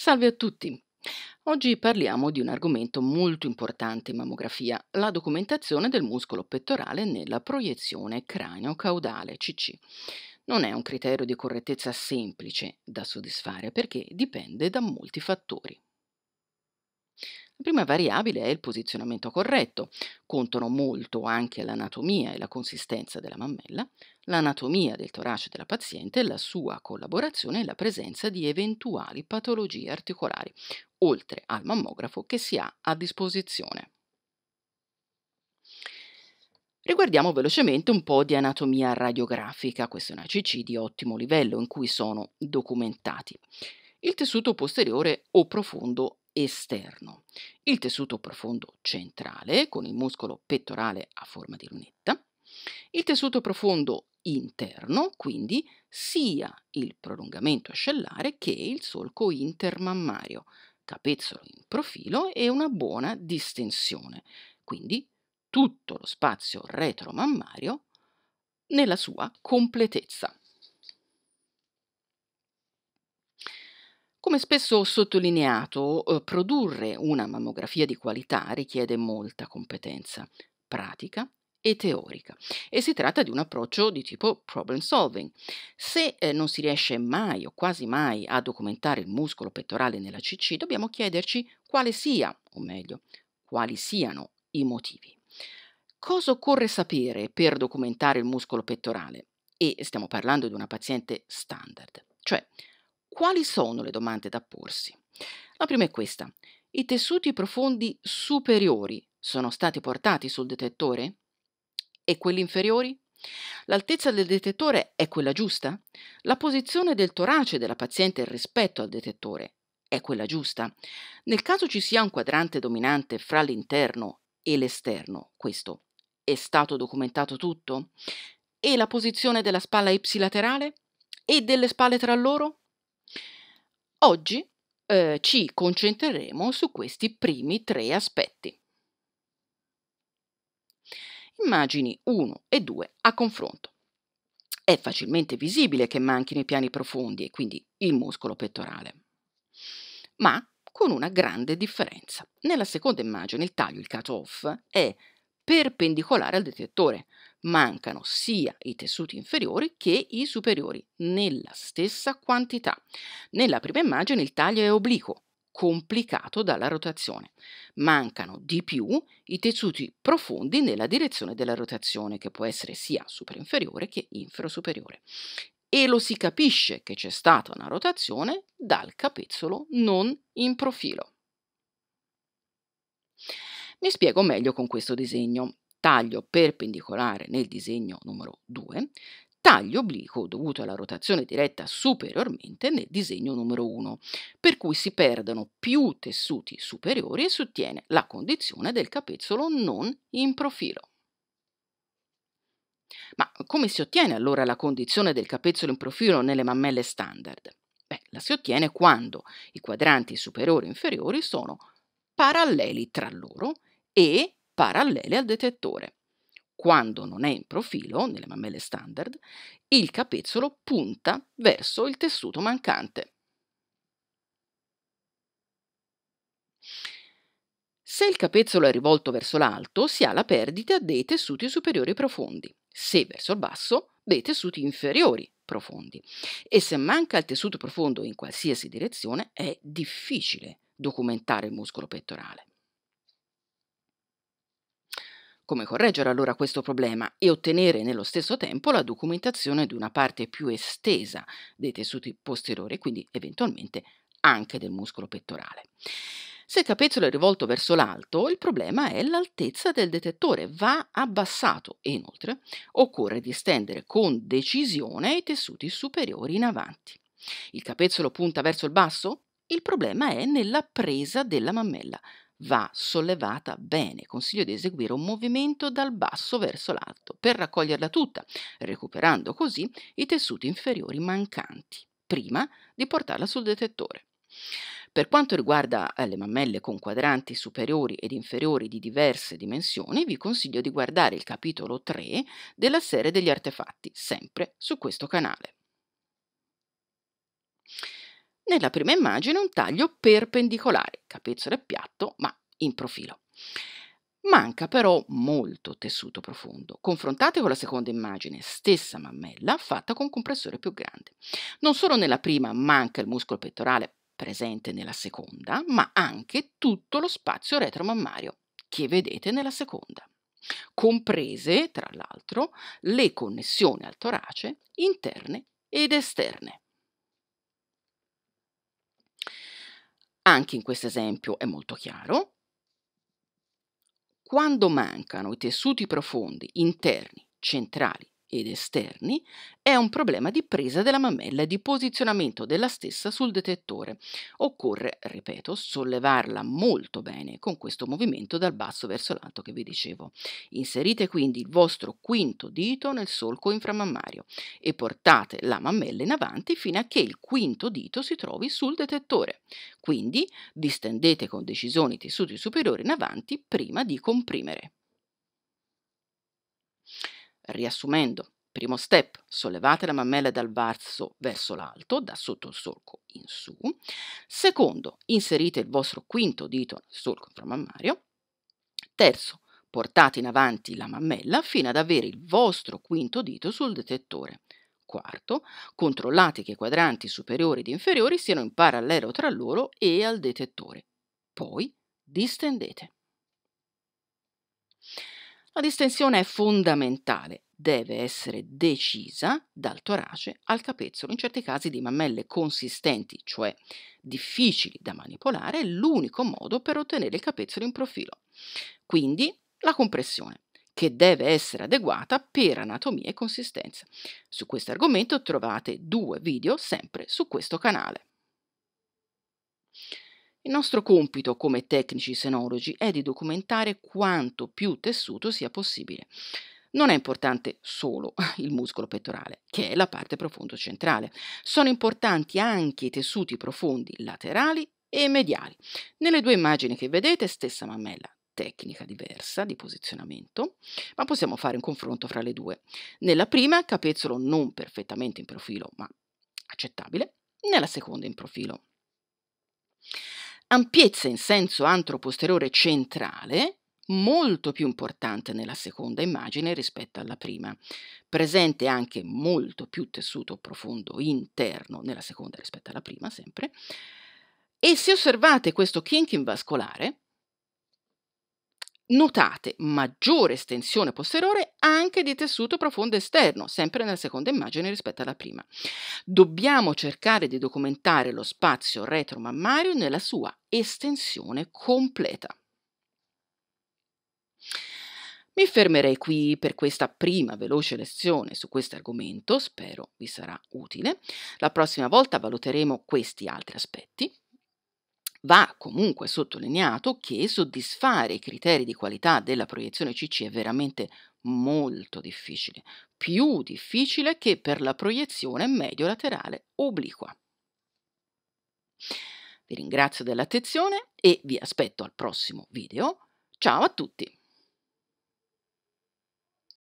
Salve a tutti! Oggi parliamo di un argomento molto importante in mammografia, la documentazione del muscolo pettorale nella proiezione cranio-caudale CC. Non è un criterio di correttezza semplice da soddisfare perché dipende da molti fattori. La prima variabile è il posizionamento corretto. Contano molto anche l'anatomia e la consistenza della mammella, l'anatomia del torace della paziente, la sua collaborazione e la presenza di eventuali patologie articolari, oltre al mammografo che si ha a disposizione. Riguardiamo velocemente un po' di anatomia radiografica, questo è un ACC di ottimo livello in cui sono documentati. Il tessuto posteriore o profondo esterno, il tessuto profondo centrale con il muscolo pettorale a forma di lunetta, il tessuto profondo interno, quindi sia il prolungamento ascellare che il solco intermammario, capezzolo in profilo e una buona distensione, quindi tutto lo spazio retromammario nella sua completezza. Come spesso sottolineato, eh, produrre una mammografia di qualità richiede molta competenza pratica e teorica e si tratta di un approccio di tipo problem solving. Se eh, non si riesce mai o quasi mai a documentare il muscolo pettorale nella CC, dobbiamo chiederci quale sia, o meglio, quali siano i motivi. Cosa occorre sapere per documentare il muscolo pettorale? E stiamo parlando di una paziente standard, cioè quali sono le domande da porsi? La prima è questa. I tessuti profondi superiori sono stati portati sul detettore? E quelli inferiori? L'altezza del detettore è quella giusta? La posizione del torace della paziente rispetto al detettore è quella giusta? Nel caso ci sia un quadrante dominante fra l'interno e l'esterno, questo è stato documentato tutto? E la posizione della spalla ipsilaterale? E delle spalle tra loro? Oggi eh, ci concentreremo su questi primi tre aspetti. Immagini 1 e 2 a confronto. È facilmente visibile che manchino i piani profondi e quindi il muscolo pettorale, ma con una grande differenza. Nella seconda immagine il taglio, il cut-off, è perpendicolare al detettore, mancano sia i tessuti inferiori che i superiori, nella stessa quantità. Nella prima immagine il taglio è obliquo, complicato dalla rotazione. Mancano di più i tessuti profondi nella direzione della rotazione, che può essere sia superinferiore che infrasuperiore. E lo si capisce che c'è stata una rotazione dal capezzolo non in profilo. Mi spiego meglio con questo disegno taglio perpendicolare nel disegno numero 2, taglio obliquo dovuto alla rotazione diretta superiormente nel disegno numero 1, per cui si perdono più tessuti superiori e si ottiene la condizione del capezzolo non in profilo. Ma come si ottiene allora la condizione del capezzolo in profilo nelle mammelle standard? Beh, la si ottiene quando i quadranti superiori e inferiori sono paralleli tra loro e parallele al detettore. Quando non è in profilo, nelle mammelle standard, il capezzolo punta verso il tessuto mancante. Se il capezzolo è rivolto verso l'alto, si ha la perdita dei tessuti superiori profondi. Se verso il basso, dei tessuti inferiori profondi. E se manca il tessuto profondo in qualsiasi direzione, è difficile documentare il muscolo pettorale. Come correggere allora questo problema e ottenere nello stesso tempo la documentazione di una parte più estesa dei tessuti posteriori, quindi eventualmente anche del muscolo pettorale? Se il capezzolo è rivolto verso l'alto, il problema è l'altezza del detettore, va abbassato e inoltre occorre distendere con decisione i tessuti superiori in avanti. Il capezzolo punta verso il basso? Il problema è nella presa della mammella va sollevata bene. Consiglio di eseguire un movimento dal basso verso l'alto per raccoglierla tutta, recuperando così i tessuti inferiori mancanti, prima di portarla sul detettore. Per quanto riguarda eh, le mammelle con quadranti superiori ed inferiori di diverse dimensioni, vi consiglio di guardare il capitolo 3 della serie degli artefatti, sempre su questo canale. Nella prima immagine un taglio perpendicolare, capezzolo è piatto ma in profilo. Manca però molto tessuto profondo. Confrontate con la seconda immagine, stessa mammella fatta con compressore più grande. Non solo nella prima manca il muscolo pettorale presente nella seconda, ma anche tutto lo spazio retromammario che vedete nella seconda, comprese, tra l'altro, le connessioni al torace interne ed esterne. Anche in questo esempio è molto chiaro. Quando mancano i tessuti profondi interni, centrali ed esterni è un problema di presa della mammella e di posizionamento della stessa sul detettore. Occorre, ripeto, sollevarla molto bene con questo movimento dal basso verso l'alto che vi dicevo. Inserite quindi il vostro quinto dito nel solco inframammario e portate la mammella in avanti fino a che il quinto dito si trovi sul detettore. Quindi distendete con decisione i tessuti superiori in avanti prima di comprimere. Riassumendo, primo step, sollevate la mammella dal basso verso l'alto, da sotto il solco in su. Secondo, inserite il vostro quinto dito nel solco inframammario. Terzo, portate in avanti la mammella fino ad avere il vostro quinto dito sul detettore. Quarto, controllate che i quadranti superiori ed inferiori siano in parallelo tra loro e al detettore. Poi distendete. La distensione è fondamentale, deve essere decisa dal torace al capezzolo. In certi casi di mammelle consistenti, cioè difficili da manipolare, è l'unico modo per ottenere il capezzolo in profilo. Quindi la compressione che deve essere adeguata per anatomia e consistenza. Su questo argomento trovate due video sempre su questo canale. Il nostro compito come tecnici senologi è di documentare quanto più tessuto sia possibile. Non è importante solo il muscolo pettorale, che è la parte profondo centrale. Sono importanti anche i tessuti profondi laterali e mediali. Nelle due immagini che vedete, stessa mammella, tecnica diversa di posizionamento, ma possiamo fare un confronto fra le due. Nella prima, capezzolo non perfettamente in profilo, ma accettabile. Nella seconda, in profilo ampiezza in senso antroposteriore centrale, molto più importante nella seconda immagine rispetto alla prima. Presente anche molto più tessuto profondo interno nella seconda rispetto alla prima, sempre. E se osservate questo kinking vascolare, Notate maggiore estensione posteriore anche di tessuto profondo esterno, sempre nella seconda immagine rispetto alla prima. Dobbiamo cercare di documentare lo spazio retromammario nella sua estensione completa. Mi fermerei qui per questa prima veloce lezione su questo argomento, spero vi sarà utile. La prossima volta valuteremo questi altri aspetti. Va comunque sottolineato che soddisfare i criteri di qualità della proiezione CC è veramente molto difficile, più difficile che per la proiezione medio-laterale obliqua. Vi ringrazio dell'attenzione e vi aspetto al prossimo video. Ciao a tutti!